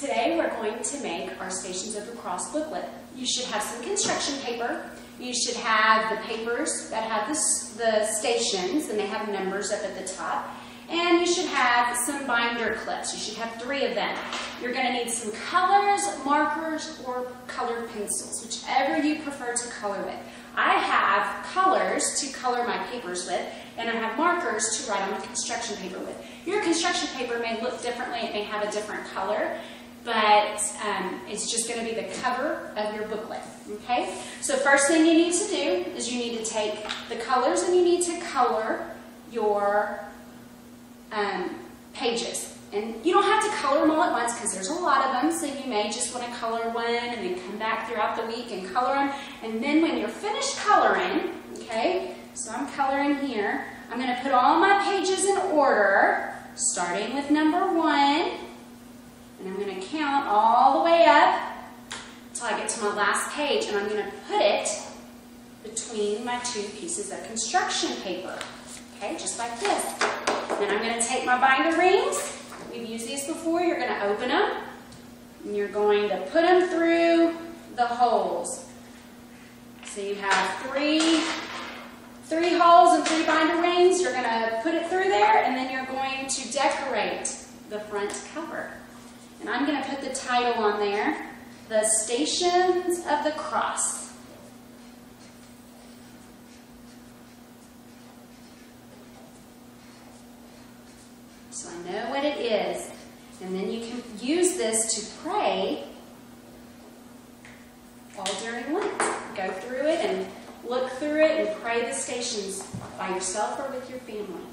Today we're going to make our Stations of the Cross booklet. You should have some construction paper. You should have the papers that have the, stations and they have numbers up at the top. And you should have some binder clips. You should have three of them. You're going to need some colors, markers, or colored pencils, whichever you prefer to color with. I have colors to color my papers with, and I have markers to write on the construction paper with. Your construction paper may look differently, it may have a different color, but um, it's just going to be the cover of your booklet, okay? So first thing you need to do is you need to take the colors and you need to color your um, pages. And you don't have to color them all at once because there's a lot of them, so you may just want to color one and then come back throughout the week and color them. And then when you're finished coloring, okay, so I'm coloring here, I'm going to put all my pages in order, starting with number one, and I'm going to count all the way up until I get to my last page, and I'm going to put it between my two pieces of construction paper, okay, just like this. Then I'm going to take my binder rings, We've used these before. You're going to open them. And you're going to put them through the holes. So you have three, three holes and three binder rings. You're going to put it through there, and then you're going to decorate the front cover. And I'm going to put the title on there, The Stations of the Cross. So I know what it is. And then you can use this to pray all during Lent. Go through it and look through it and pray the stations by yourself or with your family.